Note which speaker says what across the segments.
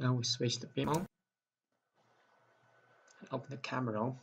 Speaker 1: Now we switch the beam on. Open the camera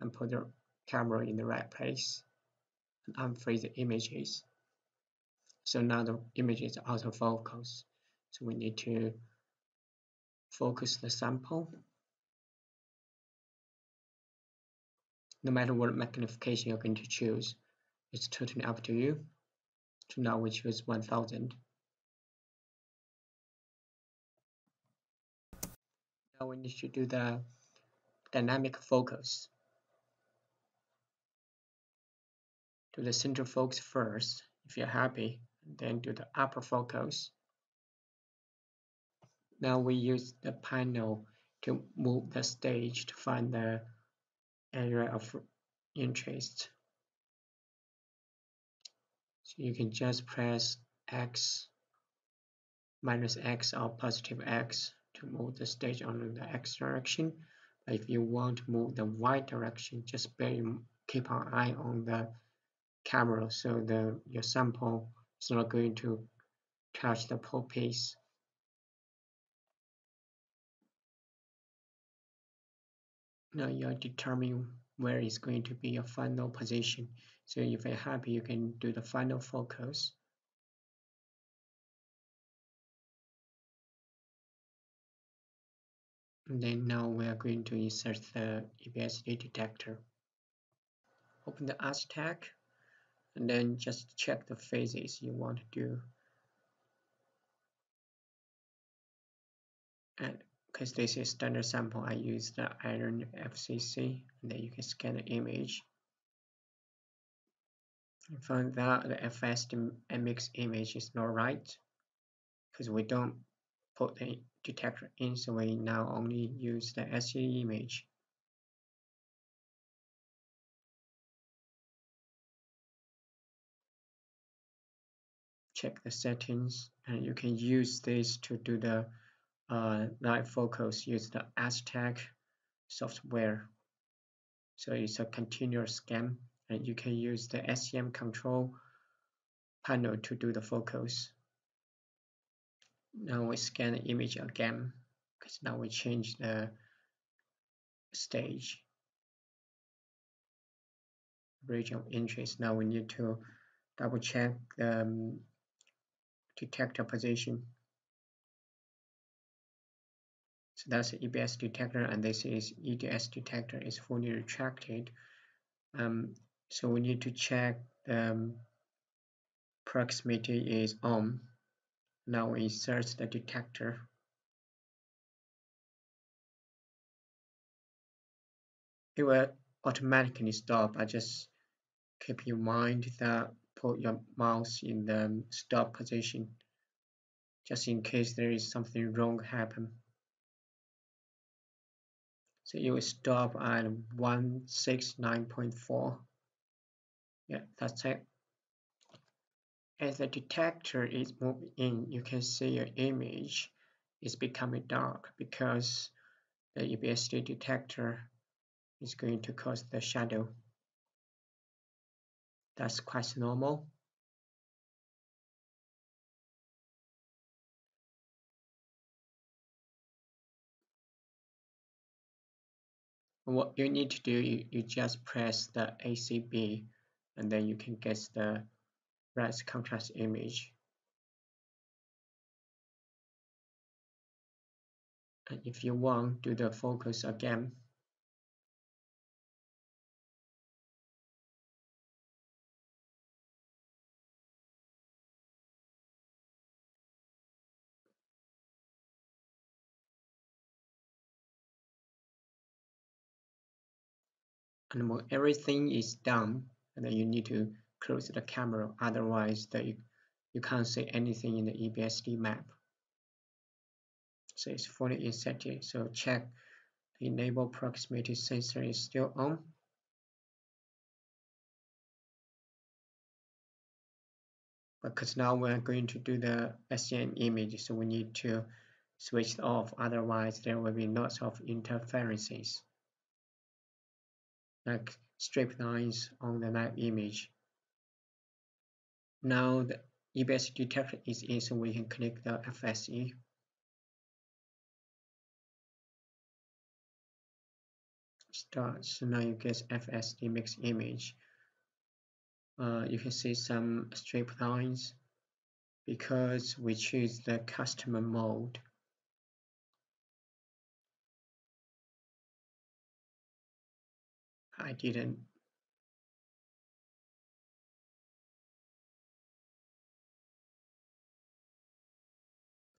Speaker 1: and put the camera in the right place and unfreeze the images. So now the image is out of focus. So we need to focus the sample. No matter what magnification you're going to choose, it's totally up to you. So now we choose 1000. Now we need to do the dynamic focus. Do the center focus first, if you're happy, then do the upper focus. Now we use the panel to move the stage to find the area of interest. So you can just press X minus X or positive X to move the stage on the X direction. But if you want to move the Y direction, just bear, keep an eye on the camera so the your sample is not going to touch the pole piece. Now you are determining where is going to be your final position. So if you're happy, you can do the final focus. Then now we are going to insert the EBSD detector. Open the Aztec and then just check the phases you want to do. And because this is standard sample, I use the iron FCC and then you can scan the image. I found that the FSMX image is not right because we don't put the detector in, so we now only use the SE image. Check the settings, and you can use this to do the uh, live focus. Use the Aztec software. So it's a continuous scan, and you can use the SEM control panel to do the focus. Now we scan the image again because now we change the stage region of interest. Now we need to double check the um, detector position. So that's the EBS detector and this is EDS detector is fully retracted. Um, so we need to check the um, proximity is on now insert the detector. It will automatically stop. I just keep in mind that put your mouse in the stop position just in case there is something wrong happen. So it will stop at 169.4. Yeah, that's it. As the detector is moving in, you can see your image is becoming dark because the EBSD detector is going to cause the shadow. That's quite normal. What you need to do, you, you just press the ACB and then you can get the rise contrast image. And if you want, do the focus again. And when everything is done, and then you need to close the camera, otherwise you, you can't see anything in the EBSD map. So it's fully inserted. So check the enable proximity sensor is still on. Because now we're going to do the SEM image, so we need to switch off, otherwise there will be lots of interferences. Like strip lines on the map image. Now the eBase detector is in, so we can click the FSE. Start. So now you get FSD mixed image. Uh, you can see some strip lines because we choose the customer mode. I didn't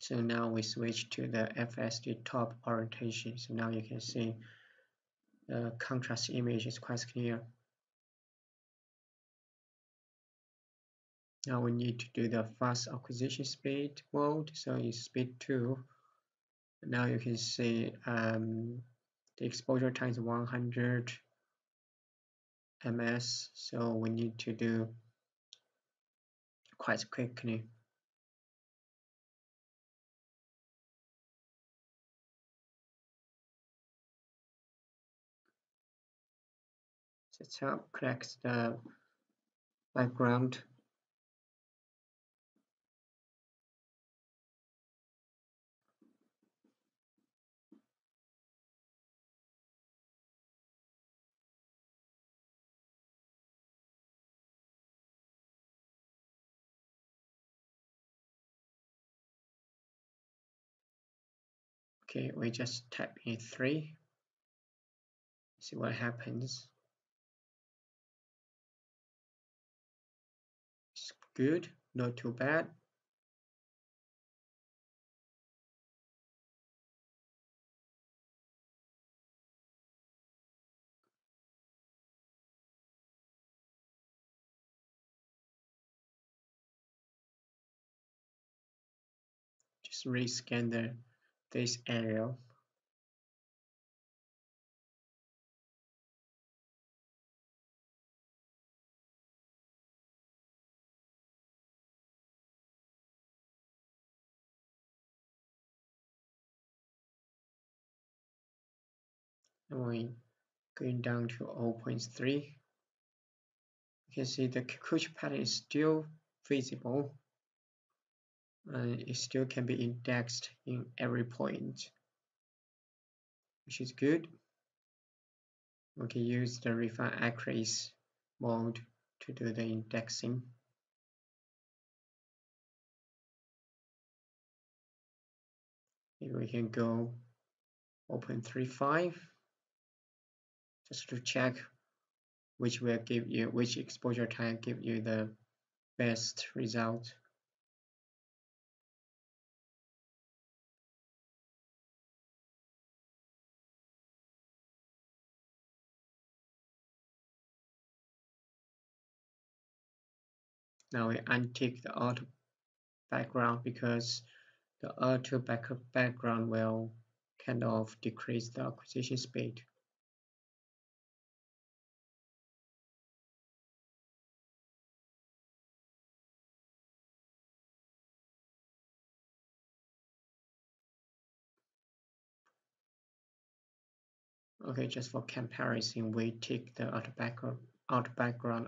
Speaker 1: So now we switch to the FSD top orientation. So now you can see the contrast image is quite clear. Now we need to do the fast acquisition speed mode. So it's speed 2. Now you can see um, the exposure time is 100 ms. So we need to do quite quickly. Set up, correct the background. Okay, we just type in 3. See what happens. Good, not too bad. Just rescan the this area and we going down to 0.3 you can see the Kikuchi pattern is still visible and it still can be indexed in every point which is good. We can use the refine accuracy mode to do the indexing. Here we can go 0.35 just to check which will give you which exposure time give you the best result. Now we untick the auto background because the auto back background will kind of decrease the acquisition speed. Okay, just for comparison, we take the auto background, auto background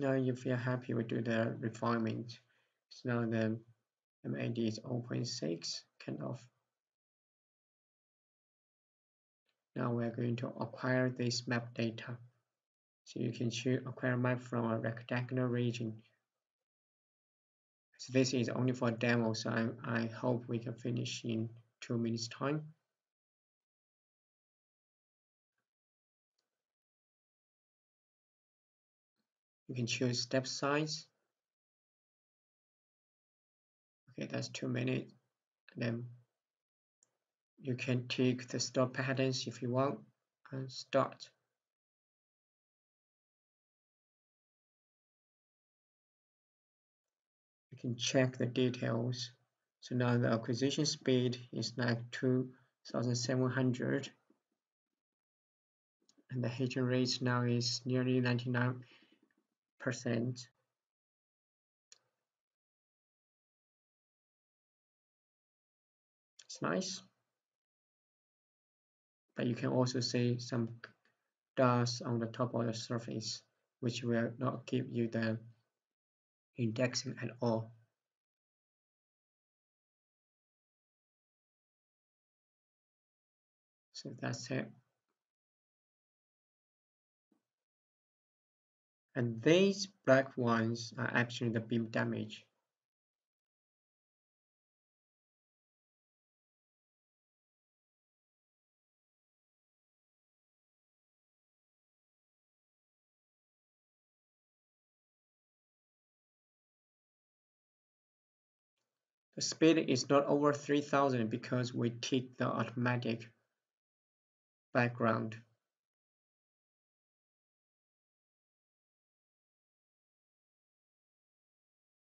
Speaker 1: Now if you're happy we do the refinement. So now the MAD is 0.6 kind of. Now we're going to acquire this map data. So you can choose acquire map from a rectangular region. So this is only for demo, so I, I hope we can finish in two minutes time. You can choose step size. Okay, that's two minutes. And then you can take the stop patterns if you want and start. Can check the details. So now the acquisition speed is like 2700 and the hitting rate now is nearly 99%. It's nice. But you can also see some dust on the top of the surface, which will not give you the indexing and all. So that's it. And these black ones are actually the beam damage. The speed is not over 3000 because we tick the automatic background.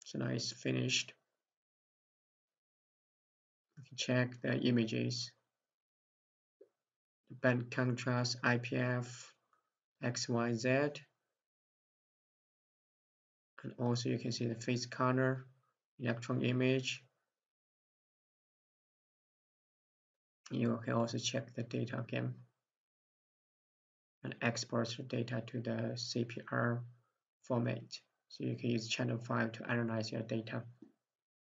Speaker 1: So now it's finished. We can check the images. The band contrast, IPF, XYZ. And also you can see the face corner, electron image. You can also check the data again and export the data to the CPR format. So you can use channel 5 to analyze your data.